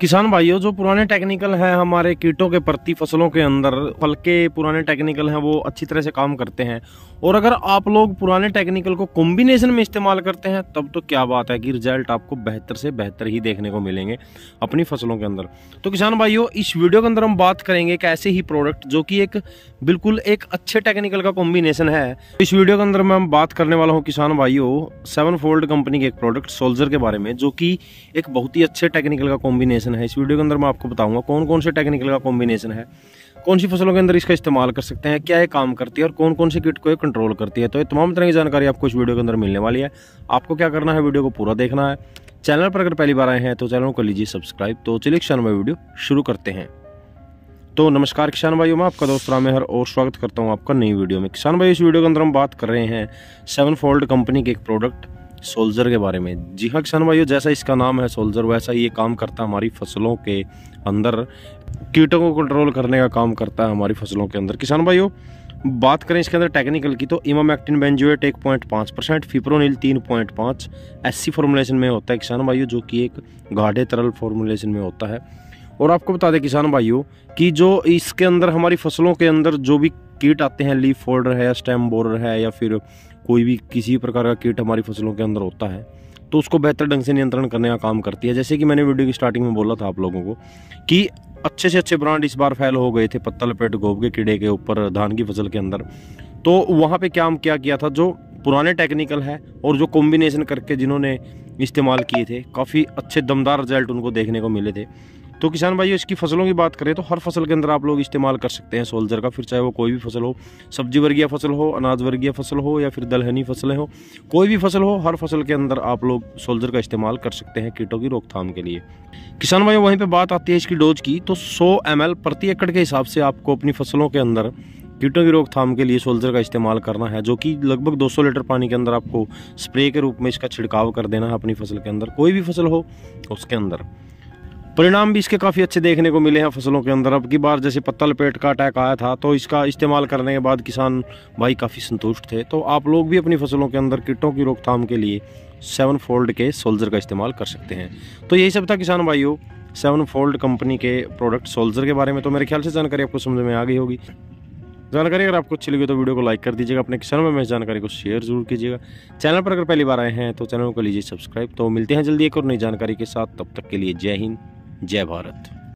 किसान भाइयों, जो पुराने टेक्निकल हैं हमारे कीटों के प्रति, फ़सलों के अंदर, फल के पुराने टेक्निकल हैं, वो अच्छी तरह से काम करते हैं। और अगर आप लोग पुराने टेक्निकल को कॉम्बिनेशन में इस्तेमाल करते हैं, तब तो क्या बात है कि रिज़ल्ट आपको बेहतर से बेहतर ही देखने को मिलेंगे अपनी फ़सलों के अंदर। तो किसान भाइयों, इस वीडियो के अंदर हम बात करेंगे एक ऐसे ही प्रोडक्ट जो कि एक बिल्कुल एक अच्छे टेक्निकल का कॉम्बिनेशन है। इस वीडियो के अंदर मैं बात करने वाला हूँ किसान भाइयों सेवन फोल्ड कंपनी के एक प्रोडक्ट सोल्जर के बारे में, जो कि एक बहुत ही अच्छे टेक्निकल का कॉम्बिनेशन है। इस वीडियो के अंदर मैं आपको बताऊँगा कौन कौन से टेक्निकल का कॉम्बिनेशन है कौन सी फ़सलों के अंदर इसका इस्तेमाल कर सकते हैं, क्या ये काम करती है और कौन कौन से किट को ये कंट्रोल करती है। तो ये तमाम तरह की जानकारी आपको इस वीडियो के अंदर मिलने वाली है। आपको क्या करना है वीडियो को पूरा देखना है। चैनल पर अगर पहली बार आए हैं तो चैनल को लीजिए सब्सक्राइब तो चलिए किसान भाई वीडियो शुरू करते हैं। तो नमस्कार किसान भाइयों, मैं आपका दोस्त रामेहर और स्वागत करता हूँ आपका नई वीडियो में। किसान भाई, इस वीडियो के अंदर हम बात कर रहे हैं सेवन फोल्ड कंपनी के एक प्रोडक्ट सोल्जर के बारे में। जी हाँ किसान भाइयों, जैसा इसका नाम है सोल्जर, वैसा ही ये काम करता है हमारी फ़सलों के अंदर। कीटों को कंट्रोल करने का काम करता है हमारी फ़सलों के अंदर। किसान भाइयों, बात करें इसके अंदर टेक्निकल की तो इमामैक्टिन बेंजुएट एक पॉइंट पाँच परसेंट फिप्रोनिल तीन पॉइंट पाँच। एस फॉर्मुलेशन में होता है किसान भाइयों, जो कि एक गाढ़े तरल फॉर्मुलेशन में होता है। और आपको बता दें किसान भाइयों, कि जो इसके अंदर, हमारी फ़सलों के अंदर जो भी कीट आते हैं, लीफ फोल्डर है स्टेम बोरर है या फिर कोई भी किसी प्रकार का कीट हमारी फ़सलों के अंदर होता है तो उसको बेहतर ढंग से नियंत्रण करने का काम करती है। जैसे कि मैंने वीडियो की स्टार्टिंग में बोला था आप लोगों को कि अच्छे से अच्छे ब्रांड इस बार फैल हो गए थे पत्ता लपेट गोब के कीड़े के ऊपर, धान की फ़सल के अंदर। तो वहाँ पे क्या क्या किया था, जो पुराने टेक्निकल है और जो कॉम्बिनेशन करके जिन्होंने इस्तेमाल किए थे, काफ़ी अच्छे दमदार रिज़ल्ट उनको देखने को मिले थे। तो किसान भाई इसकी फ़सलों की बात करें तो हर फ़सल के अंदर आप लोग इस्तेमाल कर सकते हैं सोल्जर का। फिर चाहे वो कोई भी फ़सल हो, सब्ज़ी वर्गीय फ़सल हो, अनाज वर्गीय फ़सल हो या फिर दलहनी फ़सलें हो, कोई भी फ़सल हो, हर फ़सल के अंदर आप लोग सोल्जर का इस्तेमाल कर सकते हैं कीटों की रोकथाम के लिए। किसान भाई वहीं पर बात आती है इसकी डोज की तो सौ एम प्रति एकड़ के हिसाब से आपको अपनी फ़सलों के अंदर कीटों की रोकथाम के लिए सोल्जर का इस्तेमाल करना है, जो कि लगभग 200 लीटर पानी के अंदर आपको स्प्रे के रूप में इसका छिड़काव कर देना है अपनी फ़सल के अंदर। कोई भी फ़सल हो, उसके अंदर। परिणाम भी इसके काफ़ी अच्छे देखने को मिले हैं फ़सलों के अंदर। अब की बार जैसे पत्ता लपेट का अटैक आया था तो इसका इस्तेमाल करने के बाद किसान भाई काफ़ी संतुष्ट थे। तो आप लोग भी अपनी फ़सलों के अंदर कीटों की रोकथाम के लिए सेवन फोल्ड के सोल्जर का इस्तेमाल कर सकते हैं। तो यही सब था किसान भाइयों सेवन फोल्ड कंपनी के प्रोडक्ट सोल्जर के बारे में। तो मेरे ख्याल से जानकारी आपको समझ में आ गई होगी। जानकारी अगर आपको अच्छी लगी तो वीडियो को लाइक कर दीजिएगा, अपने किसान में इस जानकारी को शेयर ज़रूर कीजिएगा। चैनल पर अगर पहली बार आए हैं तो चैनल को लीजिए सब्सक्राइब। तो मिलते हैं जल्दी एक और नई जानकारी के साथ, तब तक के लिए जय हिंद। जय भारत।